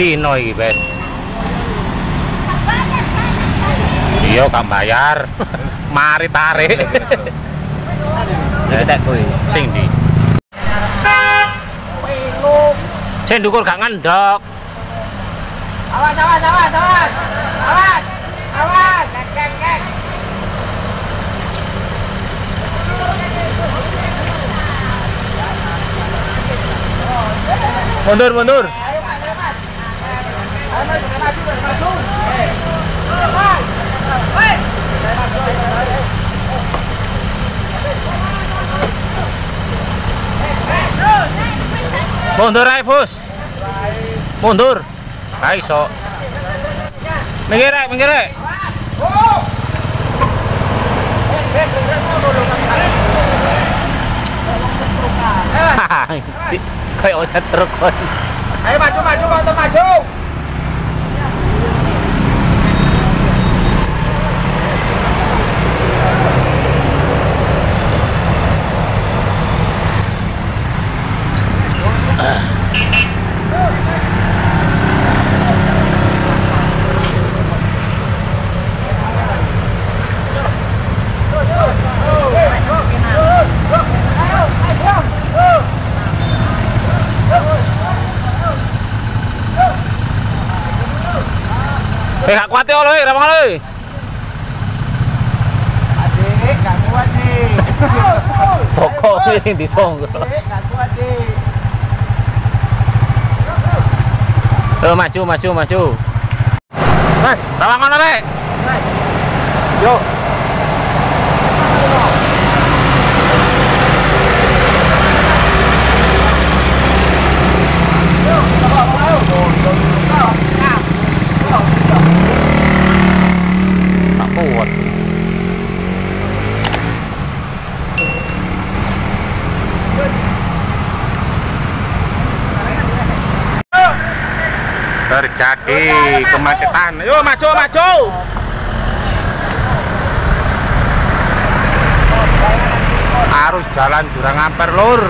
Cino iki, Bes. Iya, gak bayar. Mari tarik. Ya tak kuwi. Sing ndi? Sing ndukur gak ngendok. Awas, awas, awas, awas. Awas. Awas. Kek, kek, kek. Mundur, mundur. Mundur ae, Bos. Mundur. Ha iso. Minggir rek, minggir rek. Kayak usah truk. Ayo maju, maju, motor maju. Eh gak kuat yo lho, rapang lho. Adik, gak kuat nih. Pokok wis sing disongko. Adik, gak kuat. Yo maju, maju, maju. Mas, Rapang ngono rek. Mas. Yuk. Terjadi kemacetan. Yo maju, maju. Arus jalan Jurang Amper Lur.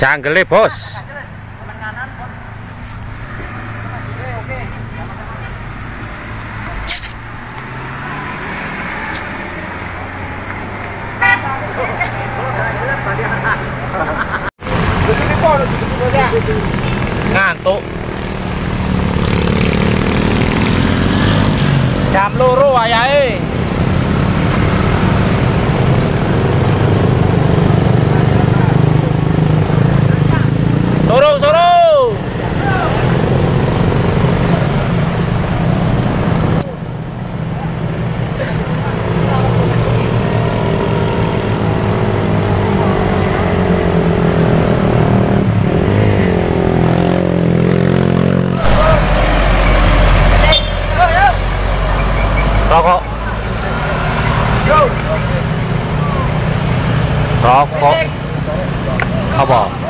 Janggele, Bos. Di sini po, di 绕绕。绕跑。绕跑。他跑。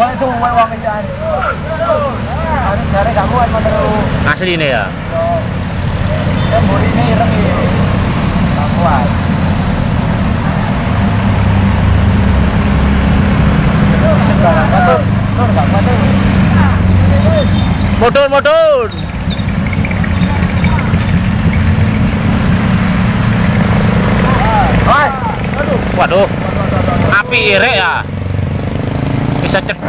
Itu. Harus motor. Asli ini ya. Ireng. Gak kuat. Tuh. Mudun, mudun. Waduh. Api irek ya. bisa cepat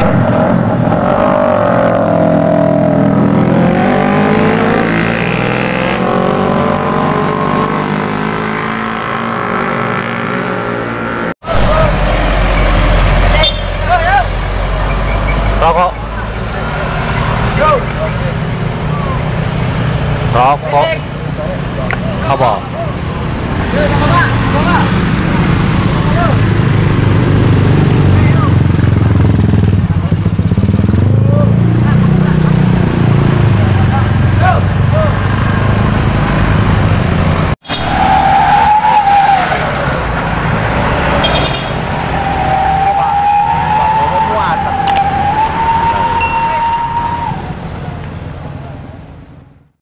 rokok rokok apa